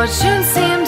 Misfortune seemed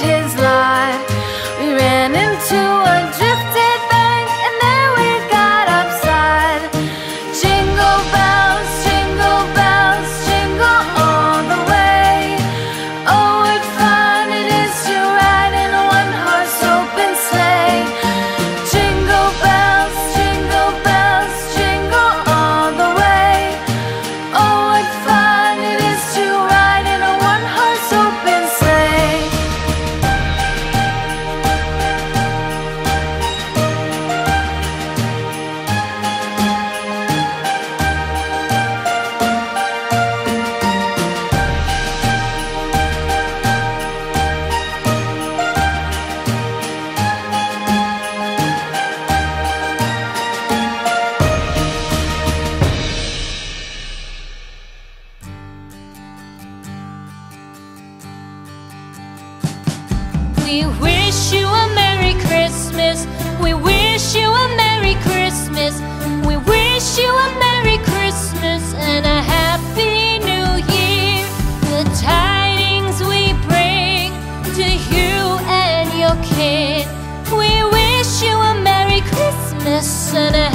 Christmas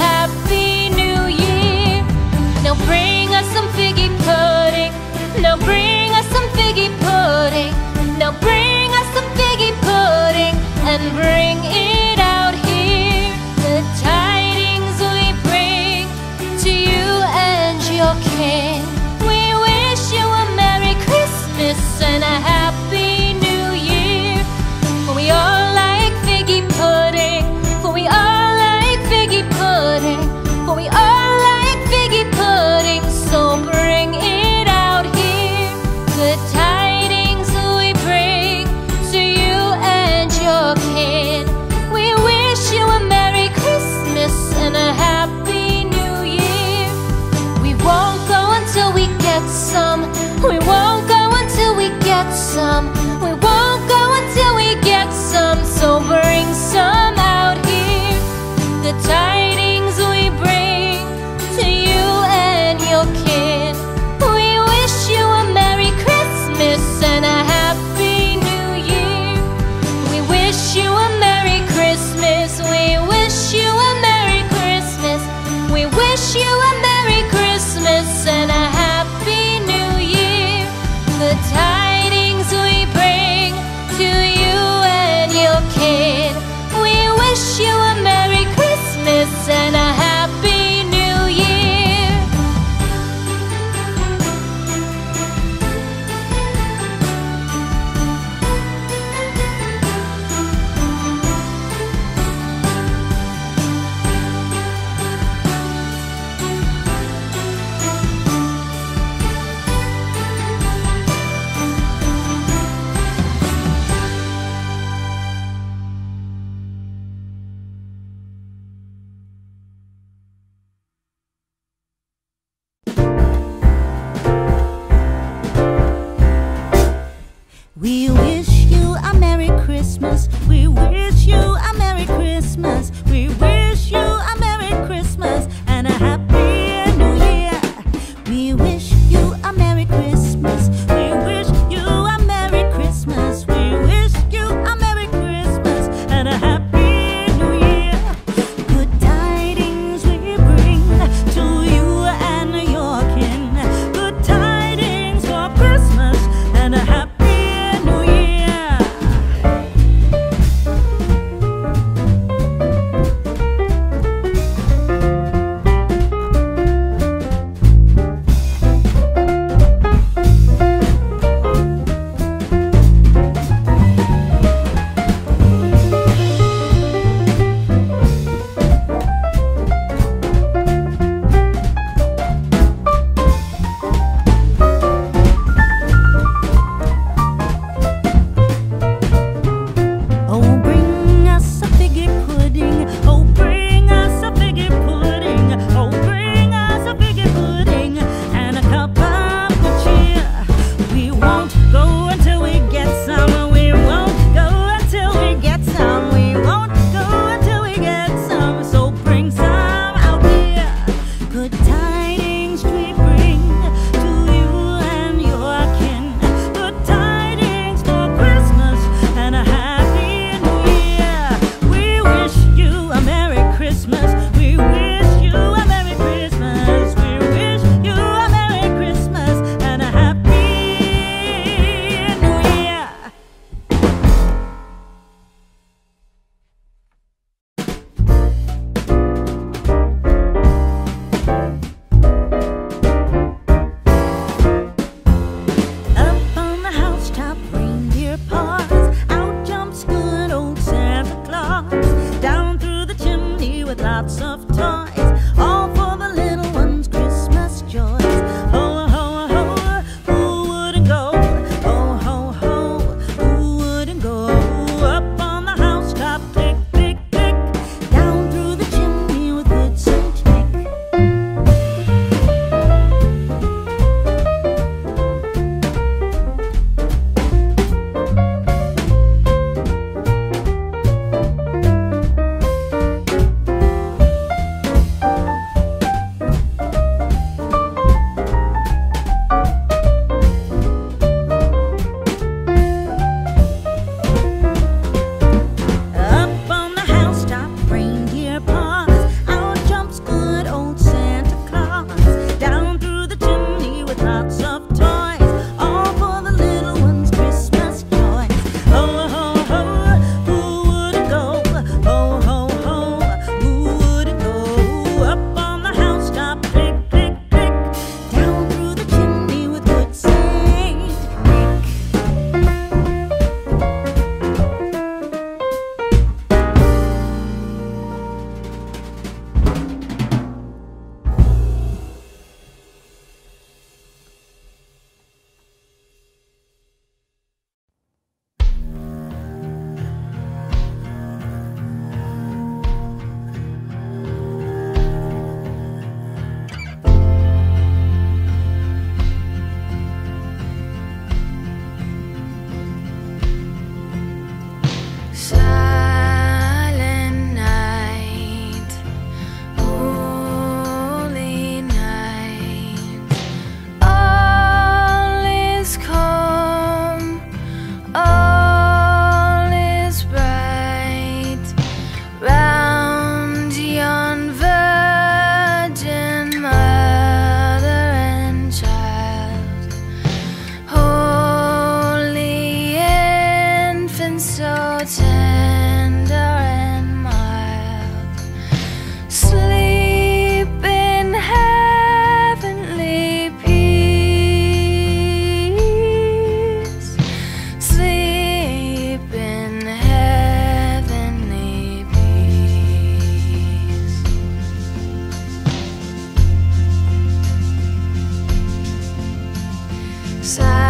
Silent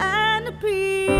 And peace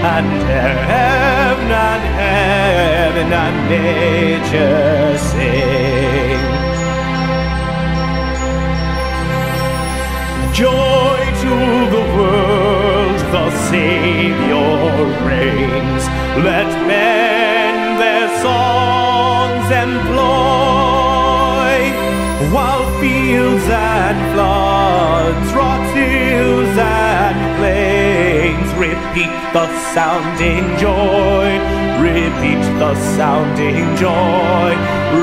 And heaven and heaven and nature sing. Joy to the world, the Savior reigns. Let men their songs employ, while fields and floods, rocks, hills and plains repeat the sounding joy, repeat the sounding joy,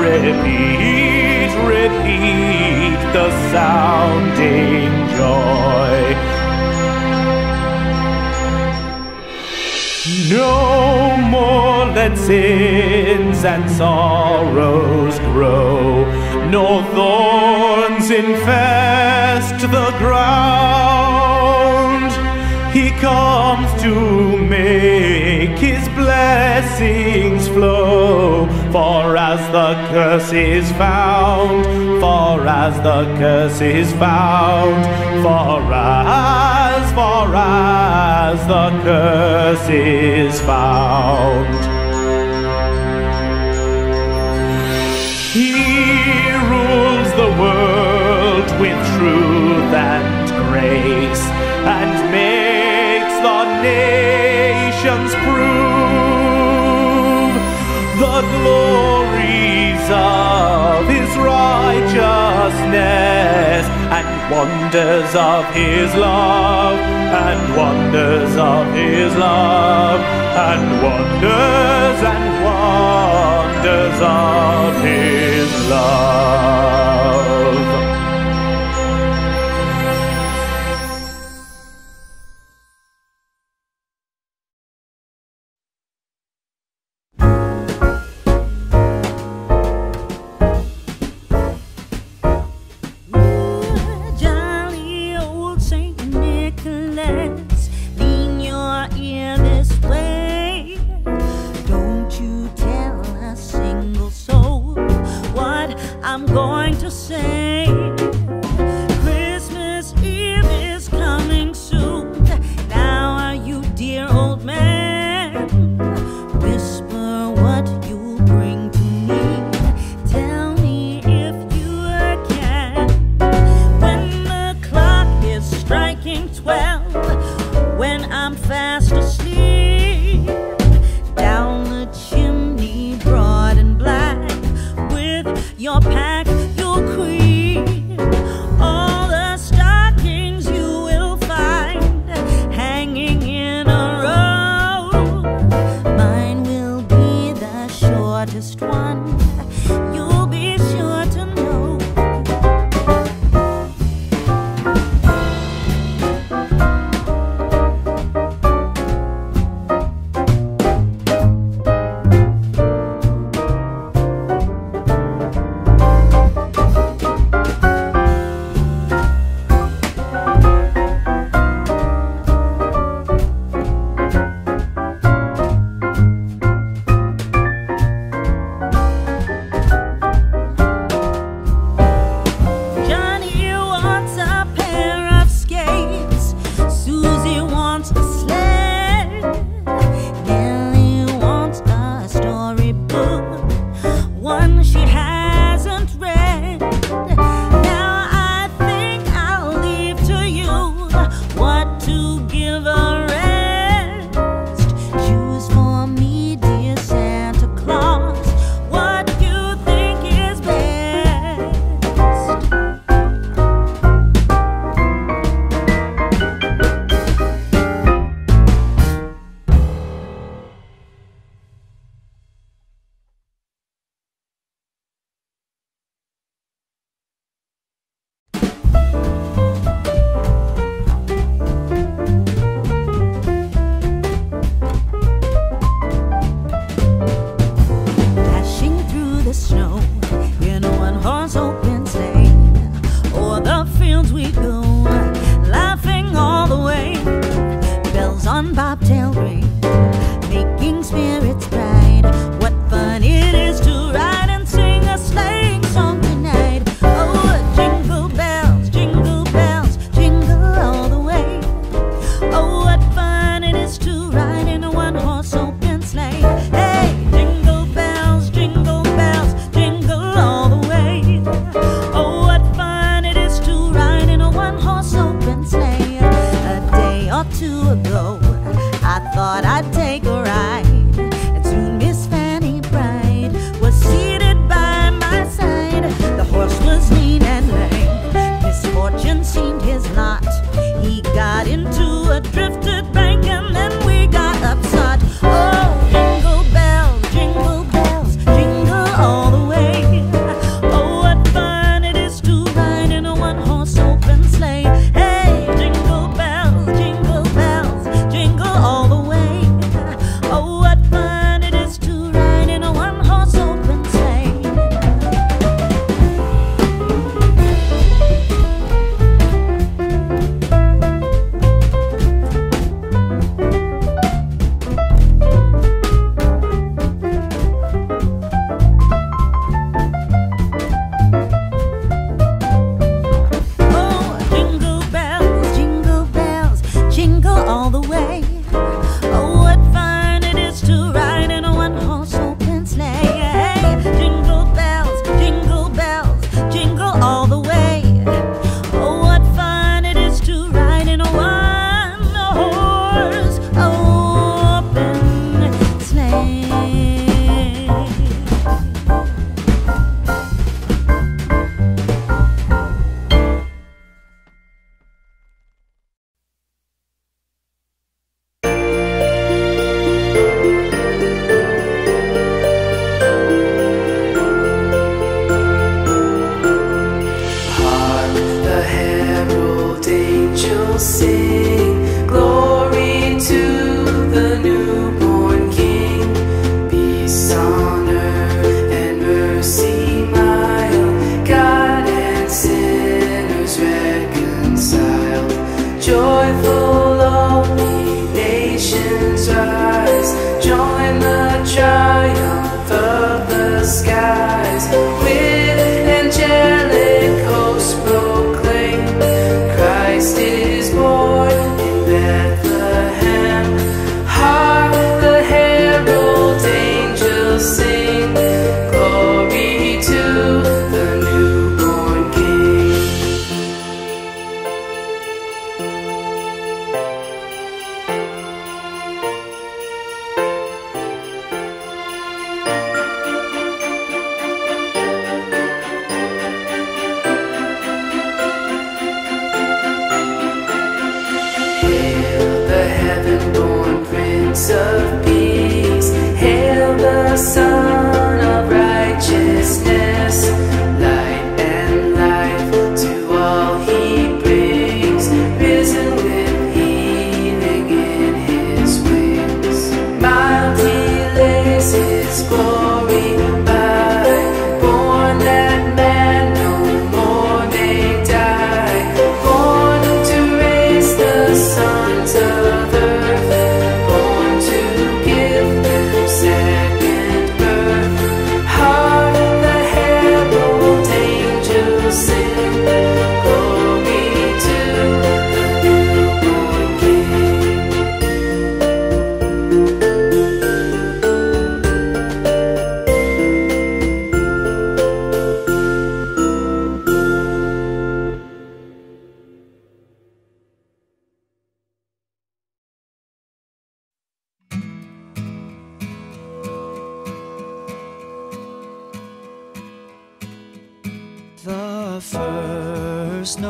repeat, repeat the sounding joy. No more let sins and sorrows grow, nor thorns infest the ground. To make his blessings flow. For as the curse is found, for as the curse is found, for as, for as the curse is found. Glories of his righteousness and wonders of his love and wonders of his love and wonders and wonders of his love.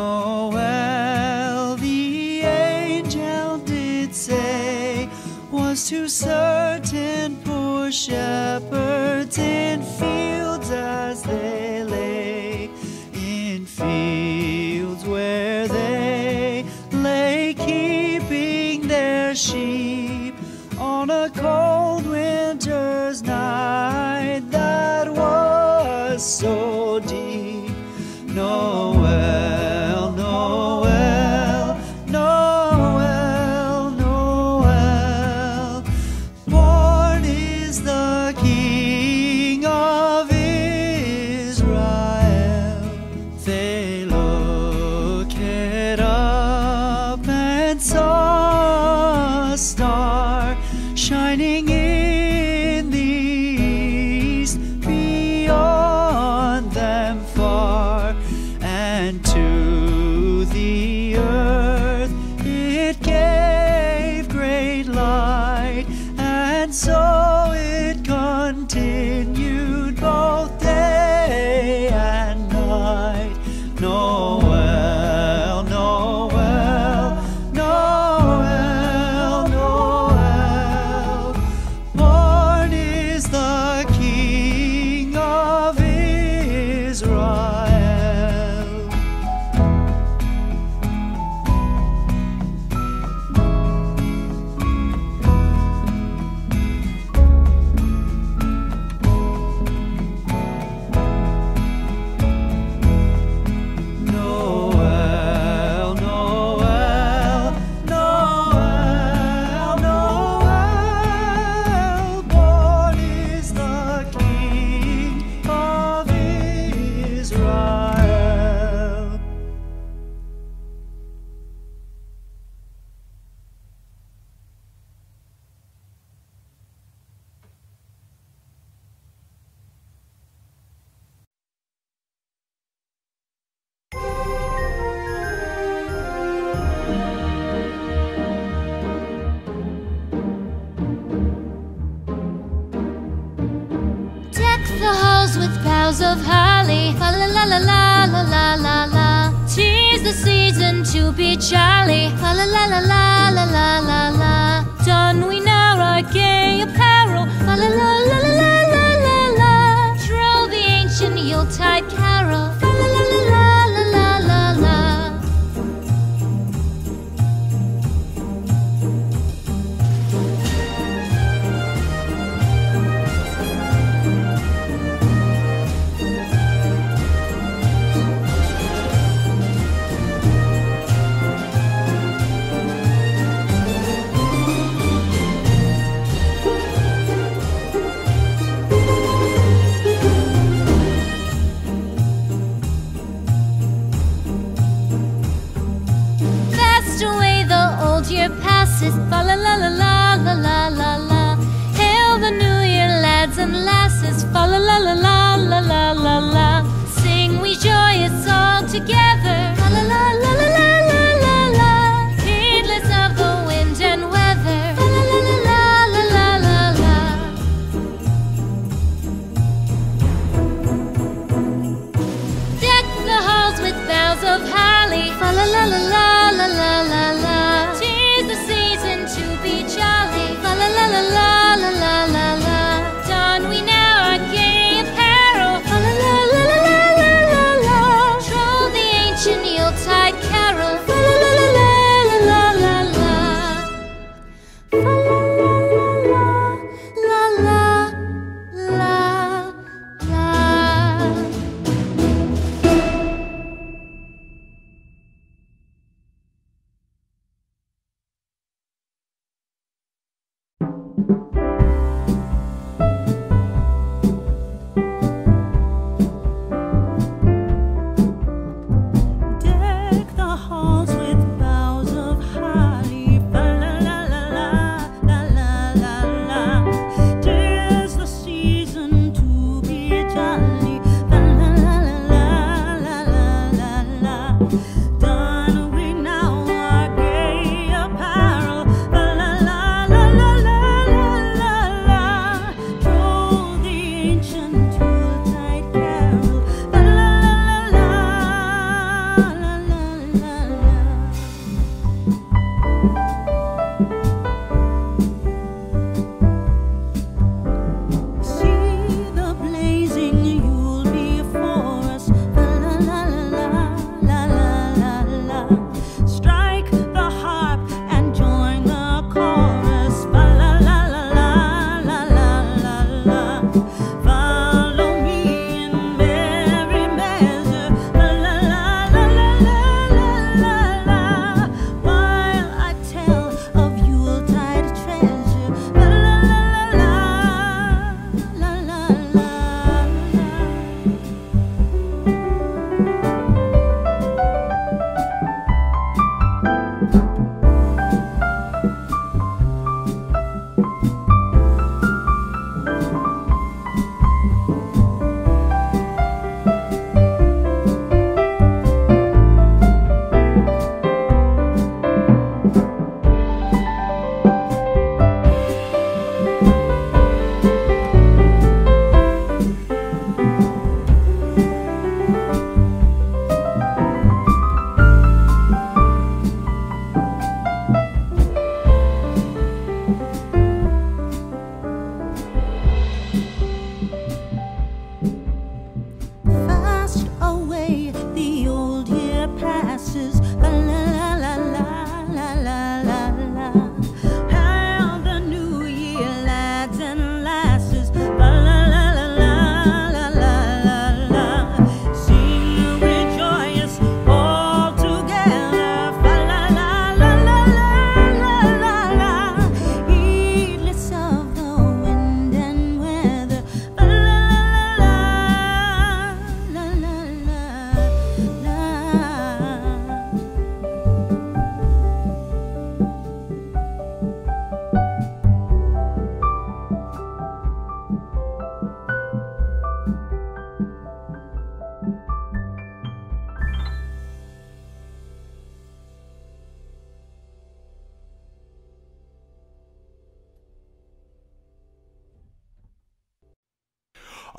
Oh, well, the angel did say was to certain poor shepherds in fields as they.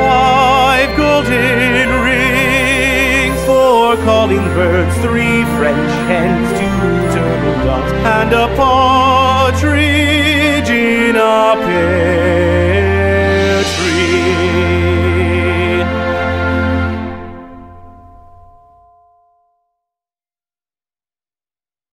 Five golden rings, four calling birds, three French hens, two turtle doves, and a partridge in a pear tree.